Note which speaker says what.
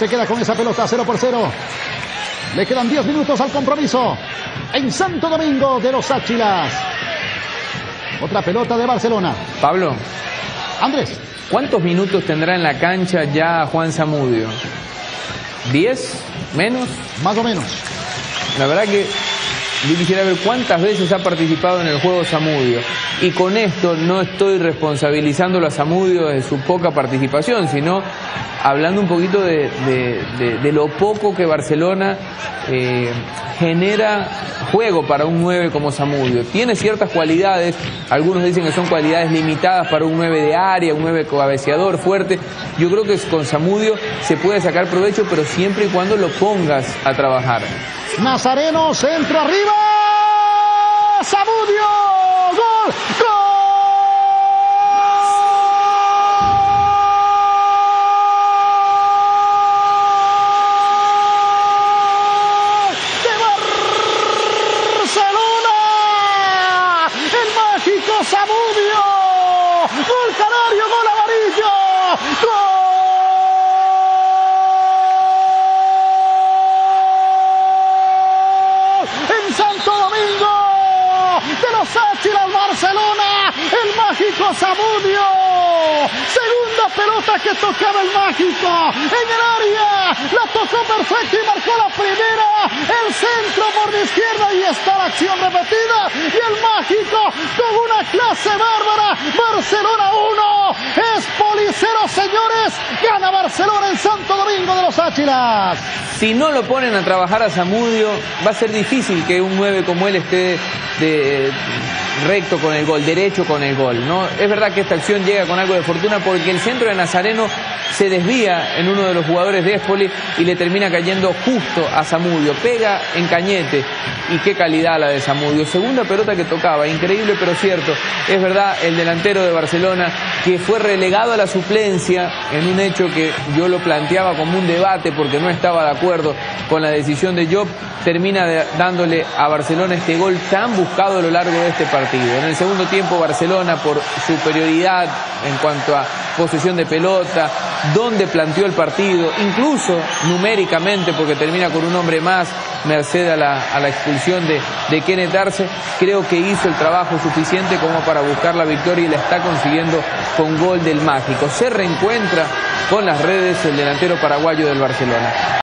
Speaker 1: Se queda con esa pelota 0 por 0. Le quedan 10 minutos al compromiso. En Santo Domingo de los Áchilas. Otra pelota de Barcelona.
Speaker 2: Pablo,
Speaker 1: Andrés.
Speaker 2: ¿cuántos minutos tendrá en la cancha ya Juan Zamudio? ¿10? ¿Menos?
Speaker 1: Más o menos.
Speaker 2: La verdad que yo quisiera ver cuántas veces ha participado en el juego Zamudio. Y con esto no estoy responsabilizándolo a Zamudio de su poca participación, sino hablando un poquito de, de- lo poco que Barcelona eh, genera juego para un 9 como Zamudio. Tiene ciertas cualidades, algunos dicen que son cualidades limitadas para un 9 de área, un 9 cabeceador fuerte. Yo creo que con Zamudio se puede sacar provecho, pero siempre y cuando lo pongas a trabajar.
Speaker 1: Nazareno, centro arriba. Samudio. Gol. Gol. De Barcelona. El mágico Samudio. Gol canario, gol amarillo. Gol. En Santo Domingo de los Áchilas Barcelona, el Zamudio. Segunda pelota que tocaba el mágico en el área. La tocó perfecta y marcó la primera. El centro por la izquierda y está la acción repetida. Y el mágico con una clase bárbara. Barcelona 1. Es policero, señores. Gana Barcelona en Santo Domingo de los Áchilas.
Speaker 2: Si no lo ponen a trabajar a Zamudio, va a ser difícil que un 9 como él esté de, recto con el gol, derecho con el gol. ¿no? Es verdad que esta acción llega con algo de fortuna porque el centro de Nazareno se desvía en uno de los jugadores de Espoli y le termina cayendo justo a Zamudio. Pega en cañete y qué calidad la de Zamudio. Segunda pelota que tocaba, increíble pero cierto. Es verdad, el delantero de Barcelona que fue relegado a la suplencia en un hecho que yo lo planteaba como un debate porque no estaba de acuerdo con la decisión de Job, termina dándole a Barcelona este gol tan buscado a lo largo de este partido. En el segundo tiempo Barcelona por superioridad en cuanto a posesión de pelota, donde planteó el partido, incluso numéricamente porque termina con un hombre más, merced a la, a la expulsión de, de Kenneth Arce, creo que hizo el trabajo suficiente como para buscar la victoria y la está consiguiendo con gol del mágico. Se reencuentra con las redes el delantero paraguayo del Barcelona.